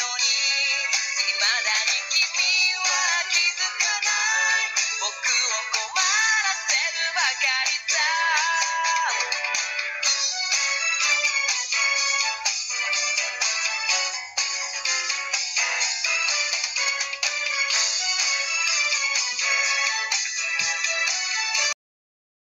don't need